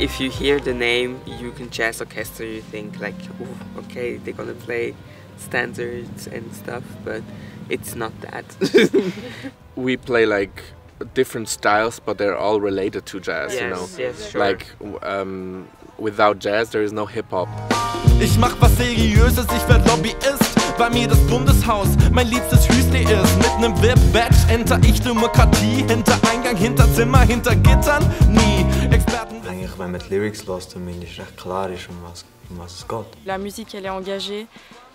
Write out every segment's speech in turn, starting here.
If you hear the name Jugend Jazz Orchestra, you think like, "Ooh, okay, they're gonna play standards and stuff, but it's not that. we play like different styles, but they're all related to jazz. You know, yes, yes, sure. like um, without jazz, there is no hip hop. Ich mach was Seriöses, ich werd Lobbyist, weil mir das Bundeshaus mein liebstes Hüsli ist. Mit nem VIP-Badge enter ich Demokratie, hinter Eingang, hinter Zimmer, hinter Gittern, nie. Die. La musique, elle est engagée.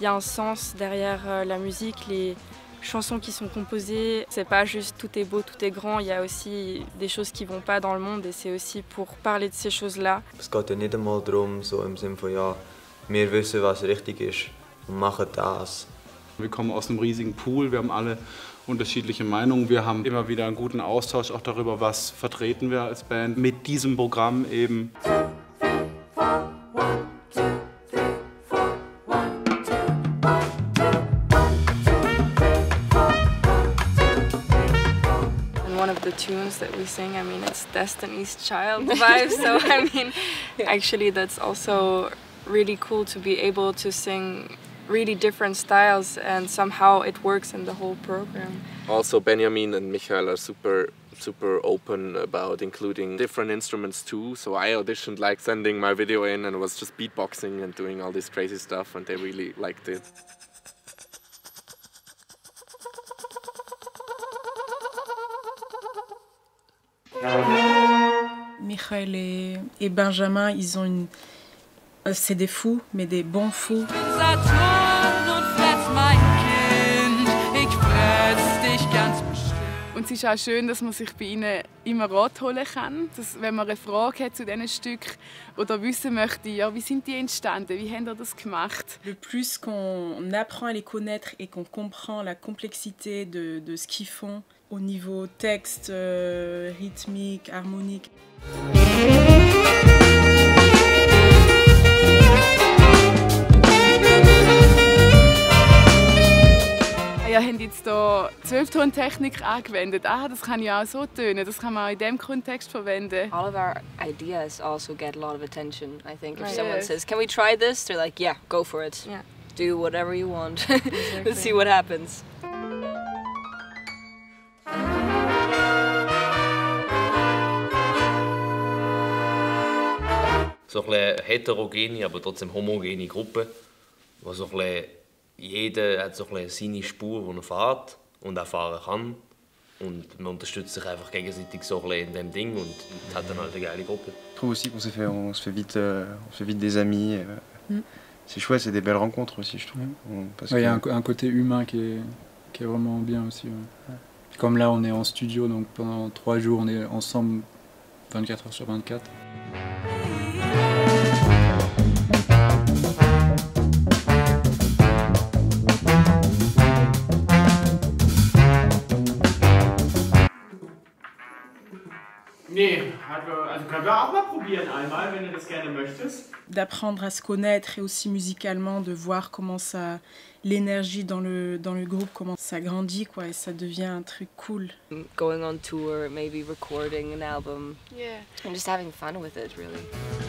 Il y a un sens derrière euh, la musique. Les chansons qui sont composées, c'est pas juste tout est beau, tout est grand. Il y a aussi des choses qui vont pas dans le monde et c'est aussi pour parler de ces choses-là. Es geht ja nicht einmal darum, so im Sinne von, ja, wir wissen, was richtig ist und machen das. Wir kommen aus einem riesigen Pool, wir haben alle unterschiedliche Meinungen. Wir haben immer wieder einen guten Austausch auch darüber, was vertreten wir als Band mit diesem Programm eben. And one of the tunes that we sing, I mean, it's Destiny's Child vibe. so I mean, actually, that's also really cool to be able to sing really different styles and somehow it works in the whole program. Also, Benjamin and Michael are super super open about including different instruments too. So I auditioned like sending my video in and was just beatboxing and doing all this crazy stuff, and they really liked it. Michael et, et Benjamin, ils ont une. Euh, C'est des fous, mais des bons fous. Und es ist auch schön, dass man sich bei ihnen immer Rat holen kann. Dass, wenn man eine Frage hat zu diesen Stück oder wissen möchte, ja, wie sind die entstanden, wie haben ihr das gemacht? Le plus qu'on apprend à les connaître et qu'on comprend la complexité de, de ce qu'ils font au niveau texte, euh, rythmique, harmonique. Jetzt hier Zwölftontechnik angewendet. Ah, das kann ja auch so tönen. Das kann man auch in diesem Kontext verwenden. All of our ideas also get a lot of attention. I think if Right. someone Yes. says, "Can we try this?" They're like, "Yeah, go for it. Yeah. Do whatever you want. Exactly. Let's see what happens." so ein bisschen heterogene, aber trotzdem homogene Gruppe, wo so ein bisschen, jeder hat so ein bisschen seine Spur, die er fährt und auch fahren kann. Und man unterstützt sich einfach gegenseitig so ein bisschen in dem Ding und hat dann halt eine geile Gruppe. Je trouve aussi qu'on s'est fait, on se fait vite, euh, on se fait vite des amis. euh. Mm. C'est chouette, c'est des belles rencontres aussi, je trouve. Ouais, Il y a un, côté humain qui est, qui est vraiment bien aussi. ouais. Comme là, on est en studio, donc pendant trois jours, on est ensemble 24 heures sur 24. Nee, hat, also können wir auch mal probieren einmal, wenn du das gerne möchtest. D'apprendre à se connaître et aussi musicalement de voir comment ça. l'énergie dans le, dans le groupe, comment ça grandit quoi, et ça devient un truc cool. Going on tour, maybe recording an album, Yeah. and just having fun with it, really.